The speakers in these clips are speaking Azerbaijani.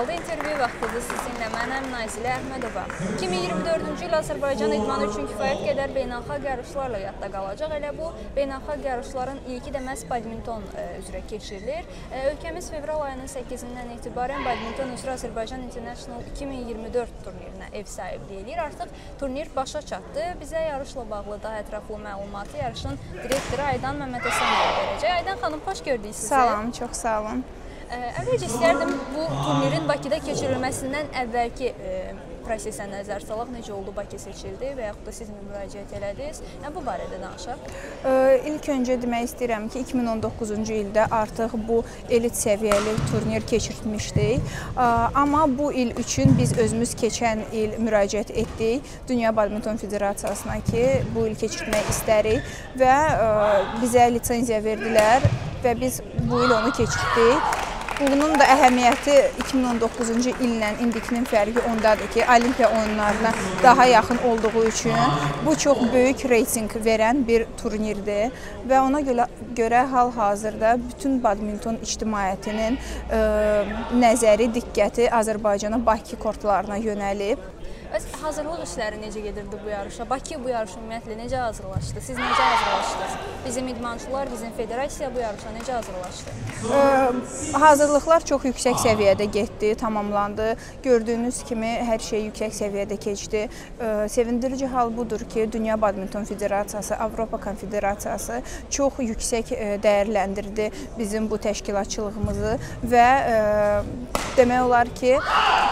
Realda intervyu vaxtıdır sizinlə mənəm Nazilə Əhmədova. 2024-cü il Azərbaycan idmanı üçün kifayət qədər beynəlxalq yarışlarla yadda qalacaq. Elə bu beynəlxalq yarışların ilki də məhz badminton e, üzrə keçirilir. E, ölkəmiz fevral ayının 8-dən etibarən badminton üzrə Azərbaycan International 2024 turnirinə ev sahibliyi eləyir. Artıq turnir başa çatdı. Bizə yarışla bağlı daha ətraflı məlumatı yarışın direktoru Aydan Məmmədhəsənova verəcək. Aydan xanım, xoş gördük sizi. Salam, çox sağ olun. Əvvəlcə istərdim bu turnirin Bakıda keçirilməsindən əvvəlki e, prosesə nəzər salaq. Necə oldu Bakı seçildi və yaxud da siz müraciət elədiniz? Yəni bu barədə danışaq. İlk öncə demək istəyirəm ki, 2019-cu ildə artıq bu elit səviyyəli turnir keçirtmişdik. Amma bu il üçün biz özümüz keçən il müraciət etdik Dünya Badminton Federasiyasına ki, bu il keçirtmək istərik və bizə lisenziya verdilər və biz bu il onu keçirtdik. Bunun da əhəmiyyəti 2019-cu illə indikinin fərqi ondadır ki, Olimpiya oyunlarına daha yaxın olduğu üçün bu çox böyük reytinq verən bir turnirdir və ona görə, görə hal-hazırda bütün badminton ictimaiyyətinin ə, nəzəri, diqqəti Azərbaycana Bakı kortlarına yönəlib. Bəs hazırlıq işləri necə gedirdi bu yarışa? Bakı bu yarışa ümumiyyətlə necə hazırlaşdı? Siz necə hazırlaşdınız? Bizim idmançılar, bizim federasiya bu yarışa necə hazırlaşdı? Ə, hazırlıqlar çox yüksək səviyyədə getdi, tamamlandı. Gördüyünüz kimi hər şey yüksək səviyyədə keçdi. Ə, sevindirici hal budur ki, Dünya Badminton Federasiyası, Avropa Konfederasiyası çox yüksək dəyərləndirdi bizim bu təşkilatçılığımızı və ə, demək olar ki,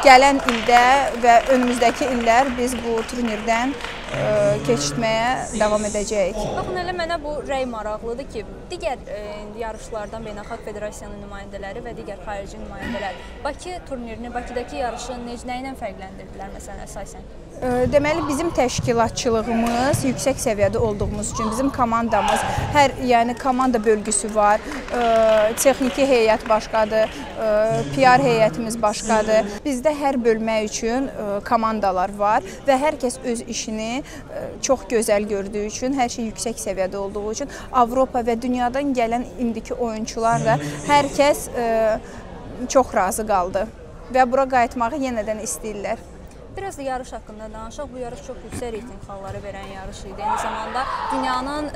gələn ildə və önümüzdəki illər biz bu turnirdən ə, keçirtməyə davam edəcəyik. Baxın elə mənə bu rəy maraqlıdır ki, digər ə, yarışlardan beynəlxalq federasiyanın nümayəndələri və digər xarici nümayəndələr Bakı turnirini, Bakıdakı yarışı necə nə ilə fərqləndirdilər məsələn əsasən? Deməli bizim təşkilatçılığımız yüksək səviyyədə olduğumuz üçün bizim komandamız hər yəni komanda bölgüsü var. Texniki heyət başqadır, PR heyətimiz başqadır. Bizdə hər bölmə üçün komandalar var və hər kəs öz işini çox gözəl gördüyü üçün, hər şey yüksək səviyyədə olduğu üçün Avropa və dünyadan gələn indiki oyunçular da hər kəs çox razı qaldı və bura qayıtmağı yenədən istəyirlər. Biraz da yarış haqqında danışaq. Bu yarış çox yüksək reytinq xalları verən yarış idi. Eyni zamanda dünyanın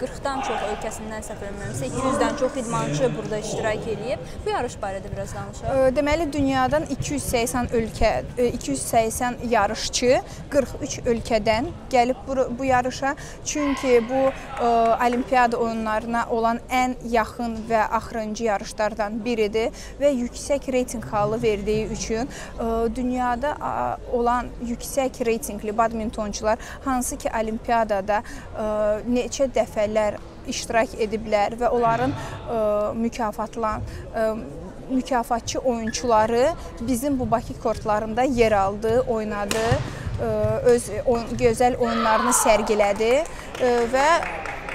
40-dan çox ölkəsindən səhv etmirəmsə 200-dən çox idmançı burada iştirak eləyib. Bu yarış barədə biraz danışaq. Deməli dünyadan 280 ölkə 280 yarışçı 43 ölkədən gəlib bu, bu yarışa. Çünki bu ə, olimpiyada oyunlarına olan ən yaxın və axırıncı yarışlardan biridir və yüksək reytinq halı verdiyi üçün ə, dünyada olan olan yüksək reytinqli badmintonçular hansı ki olimpiyadada ə, neçə dəfələr iştirak ediblər və onların ə, mükafatlan ə, mükafatçı oyunçuları bizim bu Bakı kortlarında yer aldı, oynadı, öz gözəl oyunlarını sərgilədi və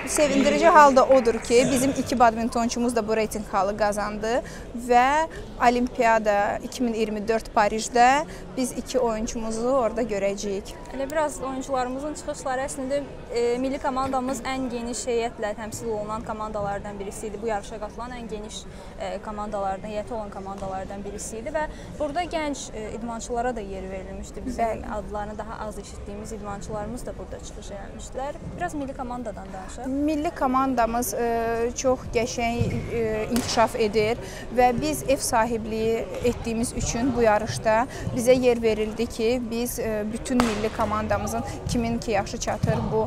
Sevindirici hal da odur ki, bizim iki badmintonçumuz da bu reytinq halı qazandı və Olimpiyada 2024 Parijdə biz iki oyunçumuzu orada görəcəyik. Elə biraz oyunçularımızın çıxışları əslində e, milli komandamız ən geniş heyətlə təmsil olunan komandalardan birisi idi. Bu yarışa qatılan ən geniş e, komandalardan, heyəti olan komandalardan birisi idi və burada gənc e, idmançılara da yer verilmişdi. Bizim Bəli. adlarını daha az eşitdiyimiz idmançılarımız da burada çıxış etmişdilər. Biraz milli komandadan danışaq. Milli komandamız ə, çox qəşəng ə, inkişaf edir və biz ev sahibliyi etdiyimiz üçün bu yarışda bizə yer verildi ki, biz ə, bütün milli komandamızın kimin ki yaşı çatır bu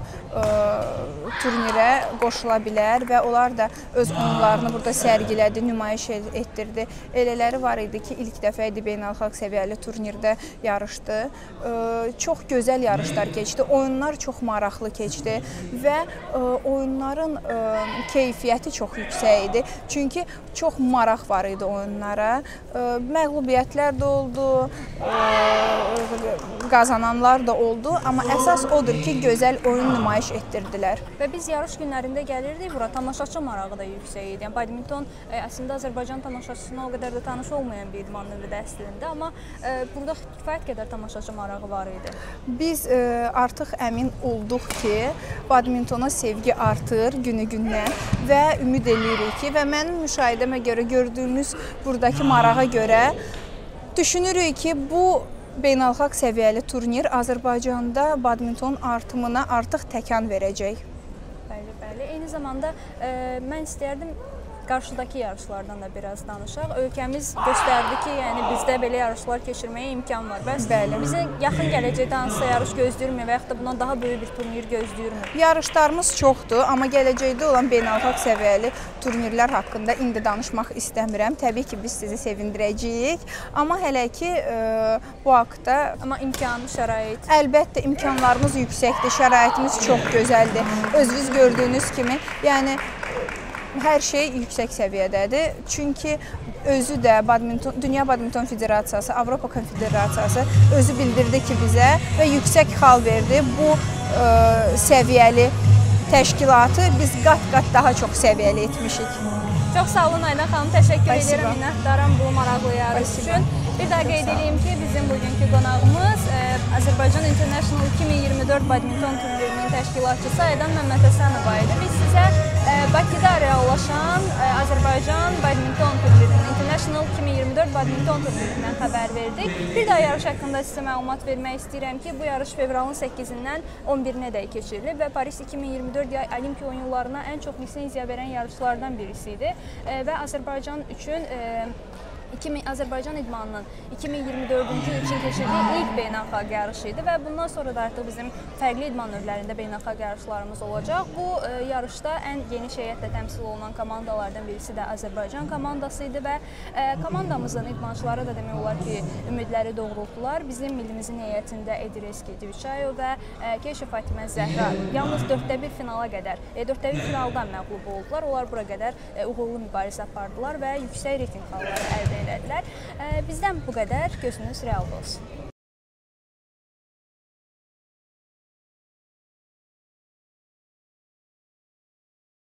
turnirə qoşula bilər və onlar da öz oyunlarını burada sərgilədi, nümayiş etdirdi. Elələri var idi ki, ilk dəfə idi beynəlxalq səviyyəli turnirdə yarışdı. Çox gözəl yarışlar keçdi. Oyunlar çox maraqlı keçdi və ə, oyunların ə, keyfiyyəti çox yüksək idi. Çünki çox maraq var idi oyunlara. Ə, məğlubiyyətlər də oldu, ə, qazananlar da oldu, amma əsas odur ki, gözəl oyun nümayiş etdirdilər. Və biz yarış günlərində gəlirdik bura, tamaşaçı marağı da yüksək idi. Yəni badminton ə, əslində Azərbaycan tamaşaçısına o qədər də tanış olmayan bir idman növüdür əslində, amma ə, burada kifayət qədər tamaşaçı marağı var idi. Biz ə, artıq əmin olduq ki, badmintona sevgi artır günü-gündən və ümid eləyirik ki, və mənim müşahidəmə görə gördüyümüz burdakı marağa görə düşünürük ki, bu beynəlxalq səviyyəli turnir Azərbaycanda badminton artımına artıq təkan verəcək. Bəli, bəli. Eyni zamanda e, mən istərdim qarşıdakı yarışlardan da biraz danışaq. Ölkəmiz göstərdi ki, yəni bizdə belə yarışlar keçirməyə imkan var. Bəs Bəli. bizə yaxın gələcəkdə hansısa yarış gözləyirmi və yaxud da bundan daha böyük bir turnir gözləyirmi? Yarışlarımız çoxdur, amma gələcəkdə olan beynəlxalq səviyyəli turnirlər haqqında indi danışmaq istəmirəm. Təbii ki, biz sizi sevindirəcəyik, amma hələ ki e, bu haqqda Amma imkan, şərait əlbəttə imkanlarımız yüksəkdir, şəraitimiz çox gözəldir. Özünüz gördüyünüz kimi, yəni hər şey yüksək səviyyədədir. Çünki özü də badminton Dünya Badminton Federasiyası, Avropa Konfederasiyası özü bildirdi ki, bizə və yüksək xal verdi. Bu ə, səviyyəli təşkilatı biz qat-qat daha çox səviyyəli etmişik. Çox sağ olun Aydan xanım, təşəkkür Spasibo. edirəm minnətdaram bu maraqlı yarış üçün. Bir daha qeyd edeyim ki, bizim bugünkü qonağımız e, Azərbaycan International 2024 badminton turnirinin təşkilatçısı Aydan Məmmədhəsənova idi. Biz sizə e, Bakıda reallaşan e, Azərbaycan badminton turnirinin International 2024 badminton turnirindən xəbər verdik. Bir daha yarış haqqında sizə məlumat vermək istəyirəm ki, bu yarış fevralın 8-dən 11-nədək keçirilib və Paris 2024 yay Olimpiya oyunlarına ən çox lisenziya verən yarışlardan birisi idi və Azərbaycan üçün e, 2000 Azərbaycan idmanının 2024-cü il üçün keçirdiyi ilk beynəlxalq yarışı idi və bundan sonra da artıq bizim fərqli idman növlərində beynəlxalq yarışlarımız olacaq. Bu e, yarışda ən geniş heyətlə təmsil olunan komandalardan birisi də Azərbaycan komandası idi və e, komandamızın idmançıları da demək olar ki, ümidləri doğrultdular. Bizim millimizin heyətində Edireski Divçayov və e, Keşə Fatimə Zəhra yalnız 4də 1 finala qədər, e, 4də 1 finaldan məğlub oldular. Onlar bura qədər e, uğurlu mübarizə apardılar və yüksək reytinq xalları əldə elədilər. Bizdən bu qədər. Gözünüz realda olsun.